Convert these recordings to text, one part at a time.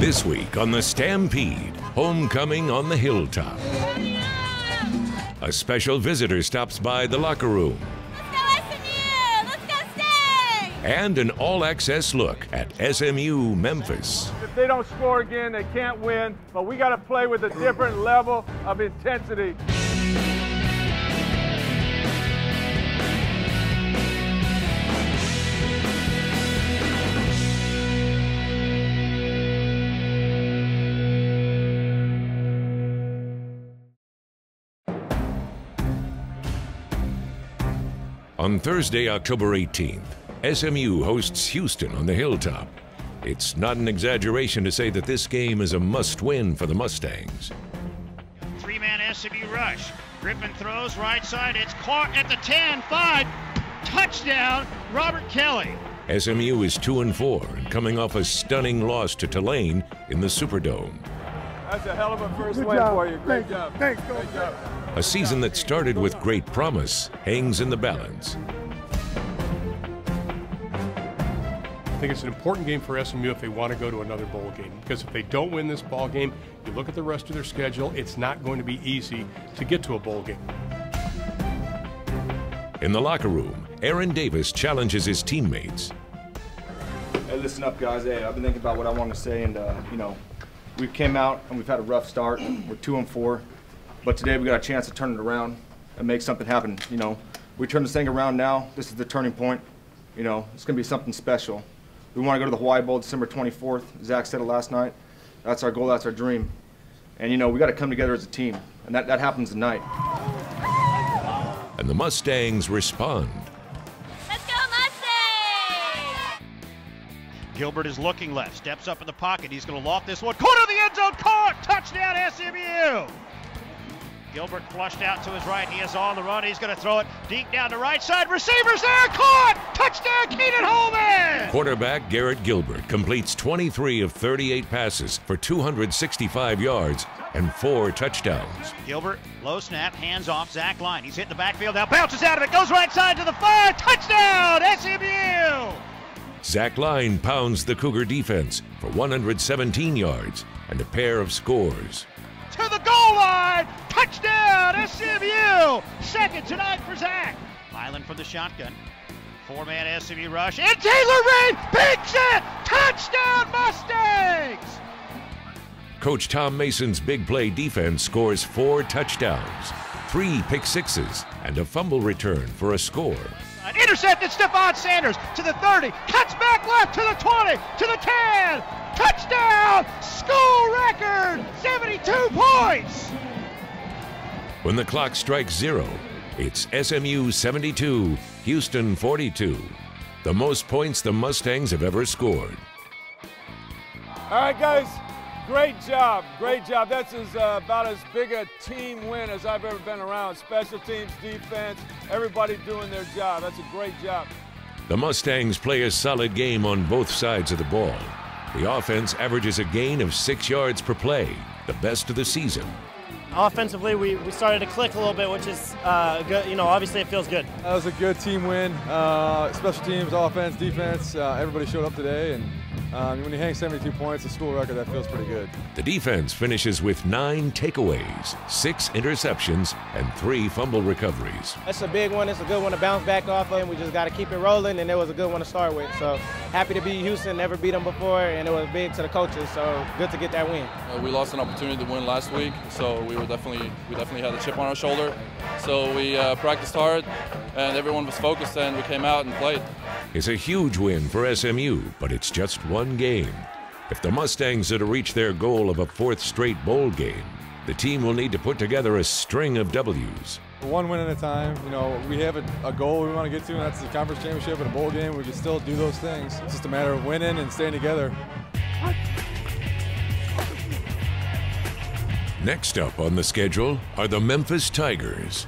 This week on the Stampede, homecoming on the hilltop. A special visitor stops by the locker room. Let's go SMU! Let's go stay! And an all access look at SMU Memphis. If they don't score again, they can't win, but we got to play with a different level of intensity. On Thursday, October 18th, SMU hosts Houston on the Hilltop. It's not an exaggeration to say that this game is a must win for the Mustangs. Three man SMU rush. Griffin throws right side. It's caught at the 10 5. Touchdown, Robert Kelly. SMU is 2 and 4 and coming off a stunning loss to Tulane in the Superdome. That's a hell of a first Good win job. for you. Great Thanks. job. Thanks, Great job. A season that started with great promise hangs in the balance. I think it's an important game for SMU if they want to go to another bowl game. Because if they don't win this ball game, you look at the rest of their schedule, it's not going to be easy to get to a bowl game. In the locker room, Aaron Davis challenges his teammates. Hey, listen up, guys. Hey, I've been thinking about what I want to say, and uh, you know, we came out and we've had a rough start. We're two and four, but today we got a chance to turn it around and make something happen. You know, we turn this thing around now. This is the turning point. You know, it's going to be something special. We want to go to the Hawaii Bowl December 24th. Zach said it last night. That's our goal. That's our dream. And you know, we got to come together as a team, and that, that happens tonight. And the Mustangs respond. Let's go Mustangs! Gilbert is looking left, steps up in the pocket. He's going to loft this one. Corner of the end zone, caught! Gilbert flushed out to his right. He is on the run. He's going to throw it deep down the right side. Receivers there, caught! Touchdown, Keenan Holman! Quarterback Garrett Gilbert completes 23 of 38 passes for 265 yards and four touchdowns. Gilbert, low snap, hands off, Zach Line. He's hitting the backfield now, bounces out of it, goes right side to the five. Touchdown, SMU! Zach Line pounds the Cougar defense for 117 yards and a pair of scores. To the goal line. Touchdown, SMU. Second tonight for Zach. Milan from the shotgun. Four-man SMU rush. And Taylor Rain picks it. Touchdown, Mustangs. Coach Tom Mason's big play defense scores four touchdowns, three pick sixes, and a fumble return for a score. Intercepted Stephon Sanders to the 30. Cuts back left to the 20, to the 10. Touchdown. School record. 72 points. When the clock strikes zero, it's SMU 72, Houston 42. The most points the Mustangs have ever scored. All right, guys. Great job. Great job. That's as, uh, about as big a team win as I've ever been around. Special teams, defense, everybody doing their job. That's a great job. The Mustangs play a solid game on both sides of the ball. The offense averages a gain of six yards per play, the best of the season. offensively we, we started to click a little bit which is uh, good you know obviously it feels good That was a good team win. Uh, special teams, offense, defense. Uh, everybody showed up today, and um, when you hang 72 points, a school record, that feels pretty good. The defense finishes with nine takeaways, six interceptions, and three fumble recoveries. That's a big one. It's a good one to bounce back off of. And we just got to keep it rolling, and it was a good one to start with. So happy to beat Houston. Never beat them before, and it was big to the coaches. So good to get that win. Uh, we lost an opportunity to win last week, so we were definitely we definitely had a chip on our shoulder. So we uh, practiced hard, and everyone was focused, and we came out and played. It's a huge win for SMU, but it's just one game. If the Mustangs are to reach their goal of a fourth straight bowl game, the team will need to put together a string of W's. One win at a time. You know, we have a, a goal we want to get to, and that's the conference championship and a bowl game. We can still do those things. It's just a matter of winning and staying together. Next up on the schedule are the Memphis Tigers.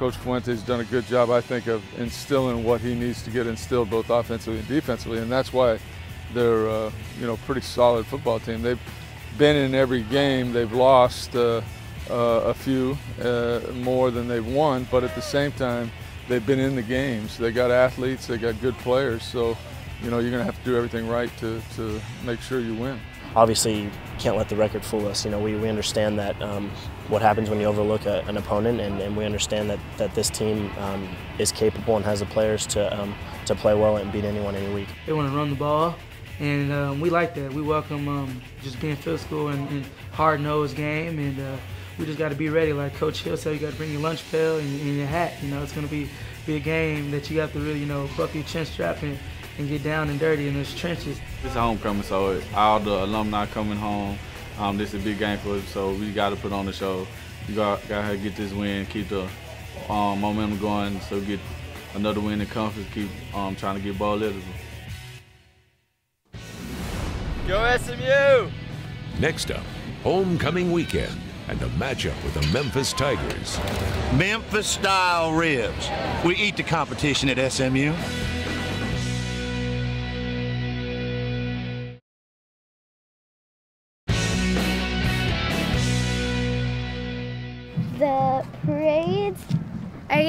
Coach Fuente's done a good job, I think, of instilling what he needs to get instilled both offensively and defensively, and that's why they're, uh, you know, pretty solid football team. They've been in every game. They've lost uh, uh, a few uh, more than they've won, but at the same time, they've been in the games. They got athletes. They got good players. So, you know, you're going to have to do everything right to, to make sure you win. obviously you can't let the record fool us. You know, we, we understand that um, what happens when you overlook a, an opponent, and, and, we understand that, that this team um, is capable and has the players to, um, to play well and beat anyone any week. They want to run the ball, and um, we like that. We welcome um, just being physical and, and hard-nosed game, and uh, we just got to be ready. Like Coach Hill said, you got to bring your lunch pail and, and your hat. You know, it's going to be, be a game that you have to really, you know, buck your chin strap and, and get down and dirty in those trenches. It's a homecoming, so all the alumni coming home. Um, this is a big game for us, so we got to put on the show. We got, got to get this win, keep the um, momentum going, so get another win in conference, keep um, trying to get ball eligible. Go SMU! Next up, homecoming weekend and a matchup with the Memphis Tigers. Memphis style ribs. We eat the competition at SMU.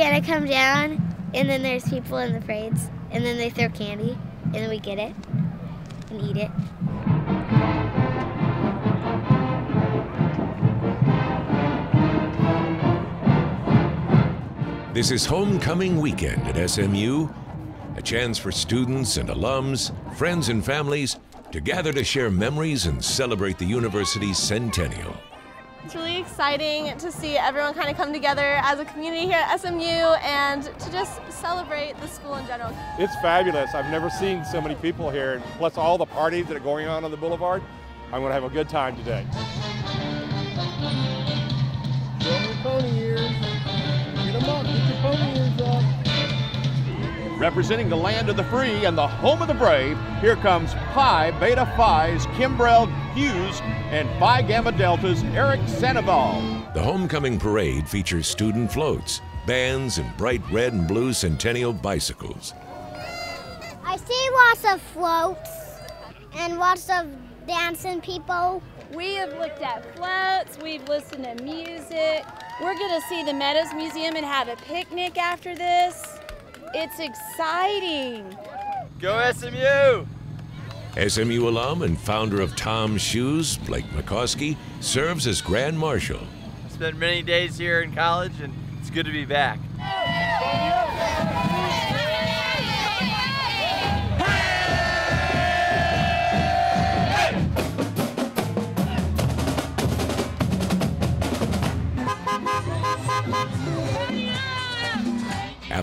Are gonna come down, and then there's people in the parades, and then they throw candy, and then we get it and eat it. This is homecoming weekend at SMU, a chance for students and alums, friends and families to gather to share memories and celebrate the university's centennial. It's really exciting to see everyone kind of come together as a community here at SMU and to just celebrate the school in general. It's fabulous. I've never seen so many people here, plus all the parties that are going on on the boulevard. I'm going to have a good time today. Show your pony ears. Get them up. Get your pony ears up. Representing the land of the free and the home of the brave, here comes Pi Beta Phi's Kimbrell Hughes and Phi Gamma Delta's Eric Sandoval. The homecoming parade features student floats, bands, and bright red and blue centennial bicycles. I see lots of floats and lots of dancing people. We have looked at floats, we've listened to music. We're going to see the Meadows Museum and have a picnic after this. It's exciting. Go SMU! SMU alum and founder of Tom's Shoes, Blake Mycoskie, serves as Grand Marshal. Spent many days here in college and it's good to be back.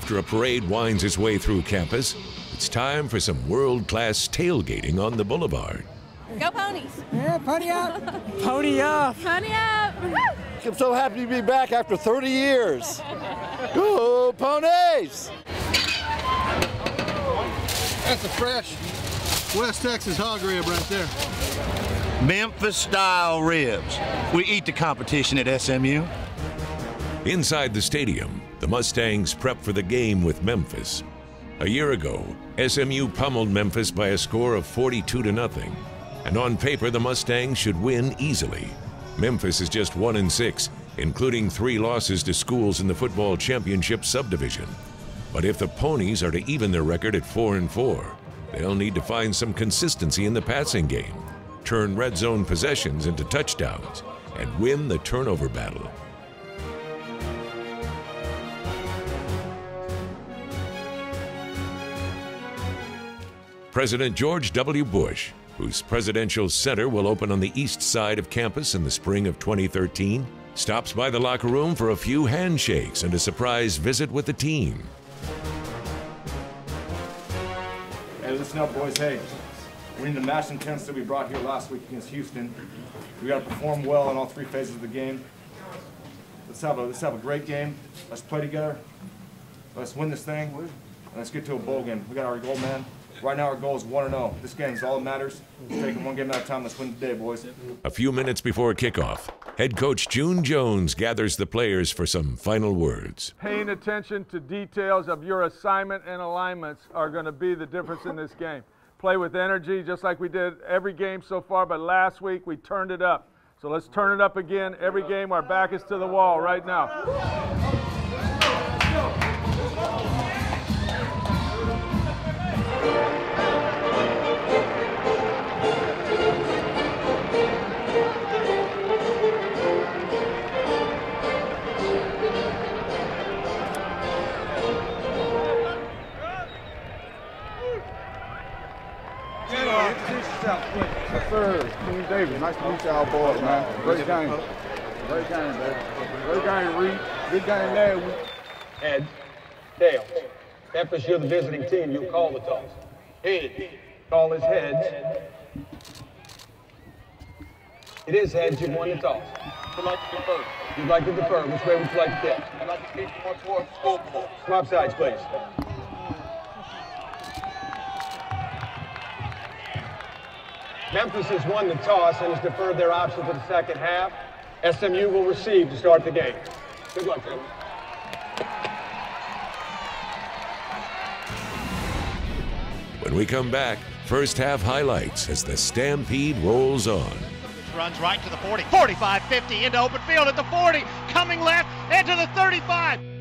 After a parade winds its way through campus, it's time for some world-class tailgating on the boulevard. Go ponies! Yeah, pony up! Pony up! Pony up! I'm so happy to be back after 30 years. Go ponies! That's a fresh West Texas hog rib right there. Memphis style ribs. We eat the competition at SMU. Inside the stadium, the Mustangs prep for the game with Memphis. A year ago, SMU pummeled Memphis by a score of 42 to nothing. And on paper, the Mustangs should win easily. Memphis is just 1 and 6, including three losses to schools in the football championship subdivision. But if the Ponies are to even their record at 4 and 4, they'll need to find some consistency in the passing game, turn red zone possessions into touchdowns, and win the turnover battle. President George W. Bush, whose presidential center will open on the east side of campus in the spring of 2013, stops by the locker room for a few handshakes and a surprise visit with the team. Hey, listen up, boys. Hey, we need to match intensity we brought here last week against Houston. We got to perform well in all three phases of the game. Let's have a let's have a great game. Let's play together. Let's win this thing. Let's get to a bowl game. We got our goal, man. Right now, our goal is 1 0. This game is all that matters. Let's take it one game at a time. Let's win today, boys. A few minutes before kickoff, head coach June Jones gathers the players for some final words. Paying attention to details of your assignment and alignments are going to be the difference in this game. Play with energy, just like we did every game so far, but last week we turned it up. So let's turn it up again. Every game, our back is to the wall right now. Yes, sir. King David. Nice to meet y'all boys, man. Great game. Great game, baby. Great game, Reed. Good game last week. Ed, Dale, Memphis, you're the visiting team. You call the toss. Head. Call is heads. It is heads. You've won the toss. Would like to defer. You'd like to defer. Which way would you like to pitch? I'd like to kick more towards school ball. Swap sides, please. Memphis has won the toss and has deferred their option to the second half. SMU will receive to start the game. Good luck, gentlemen. When we come back, first half highlights as the Stampede rolls on. Runs right to the 40, 45, 50 into open field at the 40, coming left into the 35.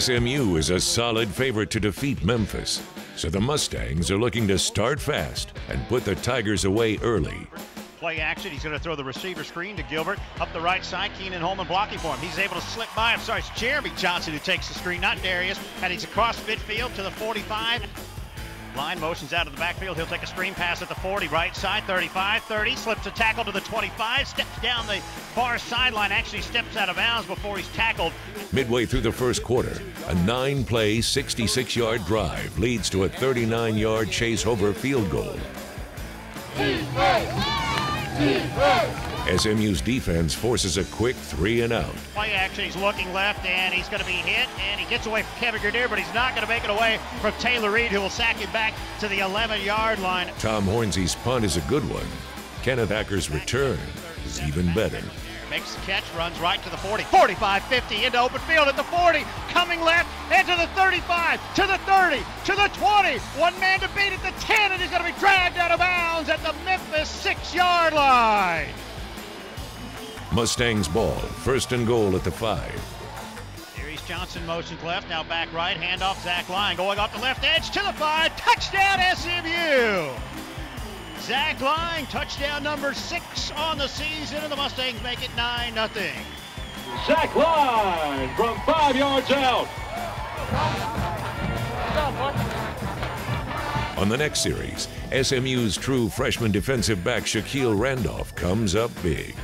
SMU is a solid favorite to defeat Memphis, so the Mustangs are looking to start fast and put the Tigers away early. Play action. He's going to throw the receiver screen to Gilbert up the right side. Keenan Holman blocking for him. He's able to slip by him. Sorry, it's Jeremy Johnson who takes the screen, not Darius. And he's across midfield to the 45. Line motions out of the backfield. He'll take a screen pass at the 40, right side, 35, 30. Slips a tackle to the 25. Steps down the far sideline. Actually steps out of bounds before he's tackled. Midway through the first quarter, a nine play, 66 yard drive leads to a 39 yard Chase Hover field goal. SMU's defense forces a quick three and out. Play action. He's looking left and he's going to be hit. And he gets away from Kevin Grenadier, but he's not going to make it away from Taylor Reed, who will sack him back to the 11 yard line. Tom Hornsey's punt is a good one. Kenneth Acker's return is even better. Makes the catch, runs right to the 40, 45, 50, into open field at the 40, coming left, into the 35, to the 30, to the 20. One man to beat at the 10, and he's going to be dragged out of bounds at the Memphis six yard line. Mustangs ball, first and goal at the five. Darius Johnson motions left, now back right, handoff Zach Line going off the left edge to the five, touchdown SMU! Zach Line, touchdown number six on the season, and the Mustangs make it 9 nothing. Zach Line from five yards out. On the next series, SMU's true freshman defensive back Shakiel Randolph comes up big.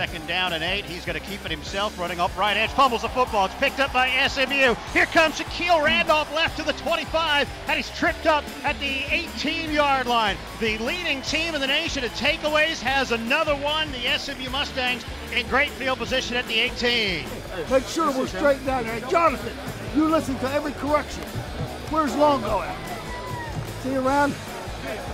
Second down and eight. He's going to keep it himself, running up right edge. Fumbles the football. It's picked up by SMU. Here comes Shakiel Randolph left to the 25, and he's tripped up at the 18 yard line. The leading team in the nation in takeaways has another one. The SMU Mustangs in great field position at the 18. Make sure we're straight down there. Jonathan, you listen to every correction. Where's Longo at? See you around?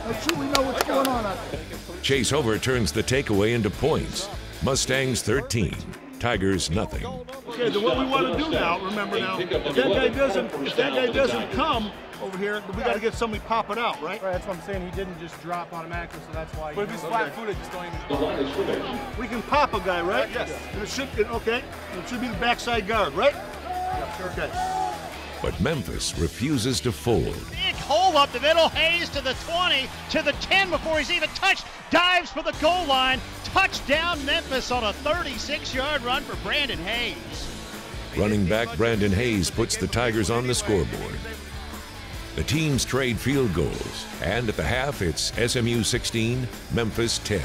Make sure we know what's going on out there. Chase Hover turns the takeaway into points. Mustangs 13, Tigers nothing. Okay, then what we want to do now, remember now, if that guy doesn't, if that guy doesn't come over here, then we got to get somebody popping out, right? Right, that's what I'm saying. He didn't just drop automatically, so that's why. But if he's flat-footed, just don't even. We can pop a guy, right? Yes. And it should, okay, it should be the backside guard, right? Okay. But Memphis refuses to fold. Up the middle. Hayes to the 20, to the 10 before he's even touched. Dives for the goal line. Touchdown Memphis on a 36 yard run for Brandon Hayes. Running back Brandon Hayes puts the Tigers on the scoreboard. The teams trade field goals, and at the half, it's SMU 16, Memphis 10.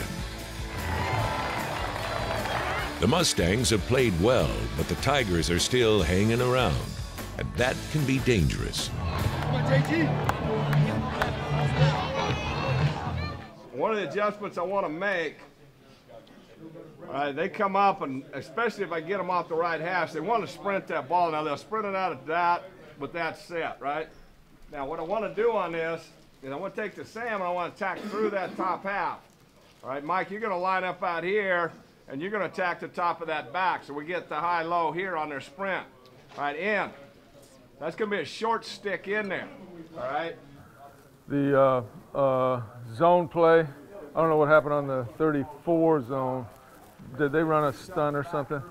The Mustangs have played well, but the Tigers are still hanging around, and that can be dangerous. One of the adjustments I want to make, right, they come up, and especially if I get them off the right hash, they want to sprint that ball. Now, they'll sprint it out of that with that set, right? Now, what I want to do on this is I want to take the Sam and I want to attack through that top half. All right, Mike, you're going to line up out here, and you're going to attack the top of that back. So we get the high-low here on their sprint. All right, in. That's going to be a short stick in there. All right? The uh, uh, zone play, I don't know what happened on the 34 zone. Did they run a stun or something?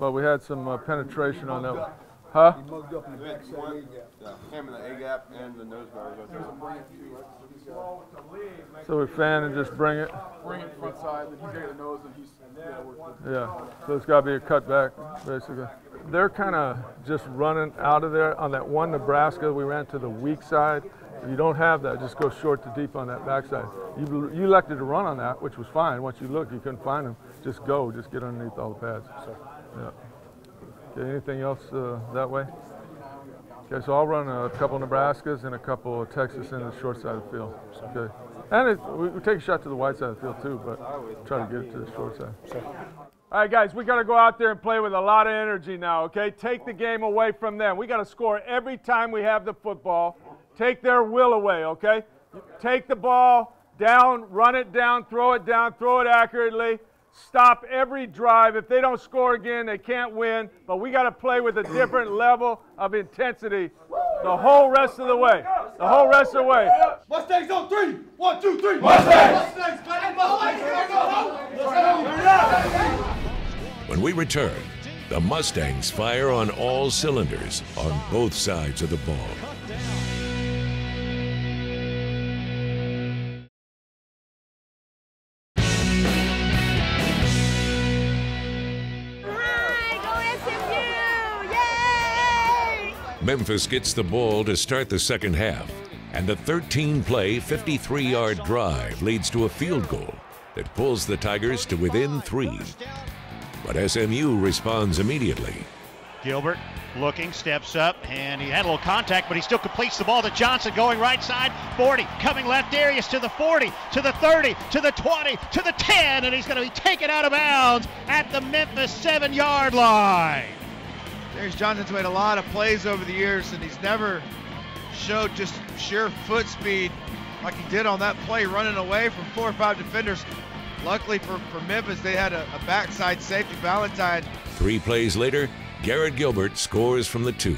but we had some uh, penetration on that. One. Huh? He mugged up in the back side. Yeah, him and the A gap and the nose guard. So we fan and just bring it. Bring it front side, then he's got the nose, and he's yeah, work Yeah, so it's got to be a cutback, basically. They're kind of just running out of there. On that one Nebraska, we ran to the weak side. If you don't have that, just go short to deep on that backside. You, you elected to run on that, which was fine. Once you look, you couldn't find them. Just go, just get underneath all the pads. Yeah. Okay, anything else uh, that way? Okay, so I'll run a couple of Nebraskas and a couple of Texas in the short side of the field. Okay. And it, we, we take a shot to the wide side of the field too, but try to get it to the short side. All right, guys, we got to go out there and play with a lot of energy now, okay? Take the game away from them. We got to score every time we have the football. Take their will away, okay? Take the ball down, run it down, throw it down, throw it accurately. Stop every drive. If they don't score again, they can't win. But we got to play with a different level of intensity the whole rest of the way. The whole rest of the way. Mustangs on three. One, two, three. Mustangs! Mustangs, When we return, the Mustangs fire on all cylinders on both sides of the ball. Memphis gets the ball to start the second half, and a 13 play, 53 yard drive leads to a field goal that pulls the Tigers to within three. But SMU responds immediately. Gilbert looking, steps up, and he had a little contact, but he still completes the ball to Johnson going right side, 40, coming left Darius to the 40, to the 30, to the 20, to the 10, and he's going to be taken out of bounds at the Memphis seven yard line. Darius Johnson's made a lot of plays over the years, and he's never showed just sheer foot speed like he did on that play running away from four or five defenders. Luckily for, for Memphis, they had a, a backside safety, Valentine. Three plays later, Garrett Gilbert scores from the two.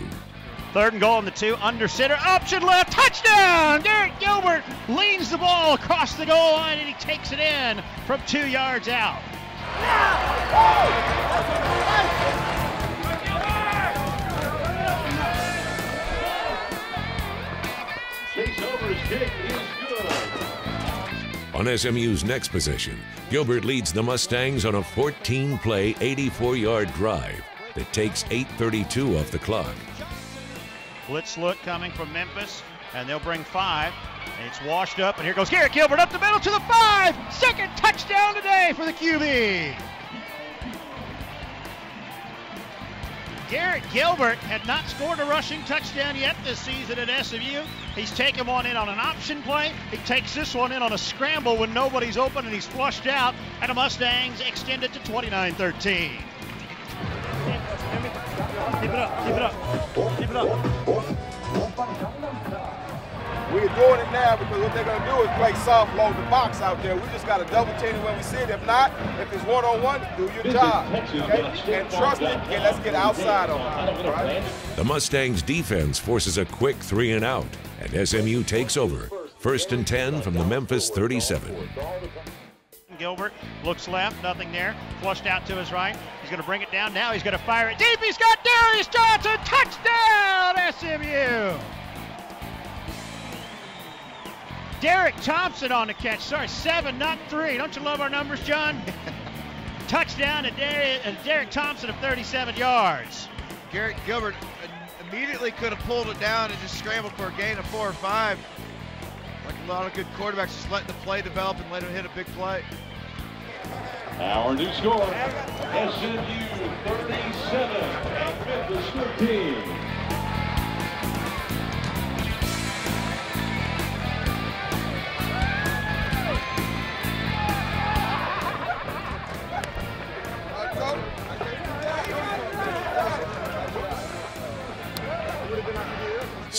Third and goal on the two, under center, option left, touchdown! Garrett Gilbert leans the ball across the goal line and he takes it in from two yards out. Chase On SMU's next possession, Gilbert leads the Mustangs on a 14 play, 84 yard drive that takes 8.32 off the clock. Blitz look coming from Memphis, and they'll bring five. It's washed up, and here goes Garrett Gilbert up the middle to the five. Second touchdown today for the QB. Garrett Gilbert had not scored a rushing touchdown yet this season at SMU. He's taken one in on an option play. He takes this one in on a scramble when nobody's open and he's flushed out. And the Mustangs extend it to 29 13. Keep it up, keep it up, keep it up. We're doing it now because what they're going to do is play soft load the box out there. We just got to double team it when we see it. If not, if it's one on one, do your job. Okay? And trust it, and let's get outside on it. all right? The Mustangs defense forces a quick three and out, and SMU takes over. First and 10 from the Memphis 37. Gilbert looks left, nothing there. Flushed out to his right. He's going to bring it down. Now he's going to fire it deep. He's got Darius Johnson. Touchdown, SMU. Der'rikk Thompson on the catch. Sorry, seven, not three. Don't you love our numbers, John? Touchdown to Der'rikk, uh, Der'rikk Thompson of 37 yards. Garrett Gilbert immediately could have pulled it down and just scrambled for a gain of four or five. Like a lot of good quarterbacks, just letting the play develop and let him hit a big play. Our new score, SMU 37 and Memphis 13.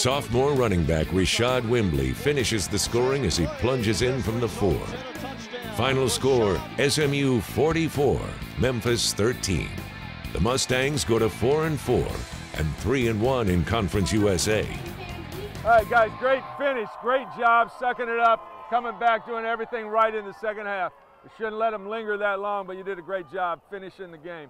Sophomore running back Rishaad Wimberly finishes the scoring as he plunges in from the four. Final score SMU 44, Memphis 13. The Mustangs go to 4 and 4 and 3 and 1 in Conference USA. All right, guys, great finish. Great job sucking it up, coming back, doing everything right in the second half. We shouldn't let them linger that long, but you did a great job finishing the game.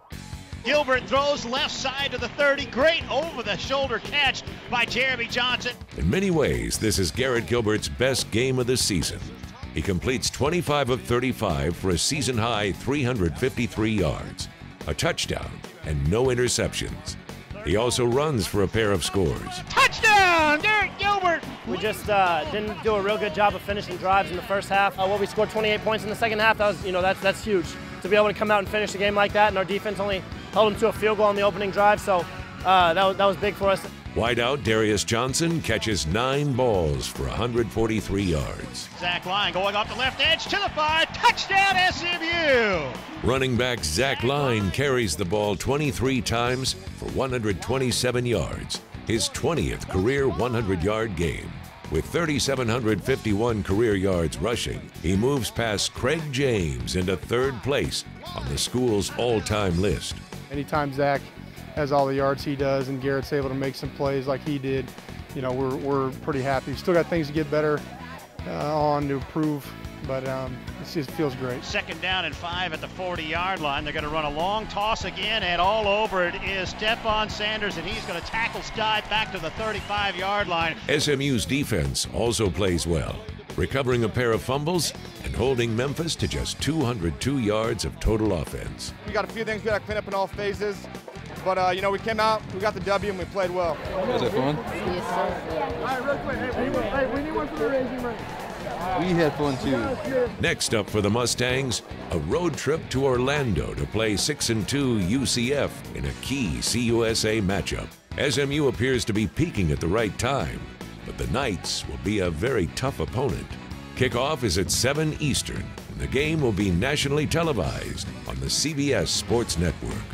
Gilbert throws left side to the 30. Great over the shoulder catch by Jeremy Johnson. In many ways, this is Garrett Gilbert's best game of the season. He completes 25 of 35 for a season high 353 yards, a touchdown, and no interceptions. He also runs for a pair of scores. Touchdown, Garrett Gilbert. We just uh, didn't do a real good job of finishing drives in the first half. Uh, well, we scored 28 points in the second half. That was, you know, that's that's huge to be able to come out and finish a game like that. And our defense only held them to a field goal on the opening drive, so uh, that was that was big for us. Wideout Darius Johnson catches nine balls for 143 yards. Zach Line going off the left edge to the five. Touchdown SMU. Running back Zach Line carries the ball 23 times for 127 yards, his 20th career 100 yard game. With 3,751 career yards rushing, he moves past Craig James into third place on the school's all time list. Anytime Zach has all the yards he does and Garrett's able to make some plays like he did, you know, we're, we're pretty happy. Still got things to get better uh, on to improve, but um, it just feels great. Second down and five at the 40 yard line. They're going to run a long toss again, and all over it is Stephon Sanders, and he's going to tackle Scott back to the 35 yard line. SMU's defense also plays well, recovering a pair of fumbles and holding Memphis to just 202 yards of total offense. We got a few things we got to clean up in all phases. But, uh, you know, we came out, we got the W, and we played well. Was it fun? Yes, sir. All right, real quick. Hey, we, need, hey, we need one for the Raging Ring. We had fun too. Next up for the Mustangs, a road trip to Orlando to play 6 and 2 UCF in a key CUSA matchup. SMU appears to be peaking at the right time, but the Knights will be a very tough opponent. Kickoff is at 7 Eastern, and the game will be nationally televised on the CBS Sports Network.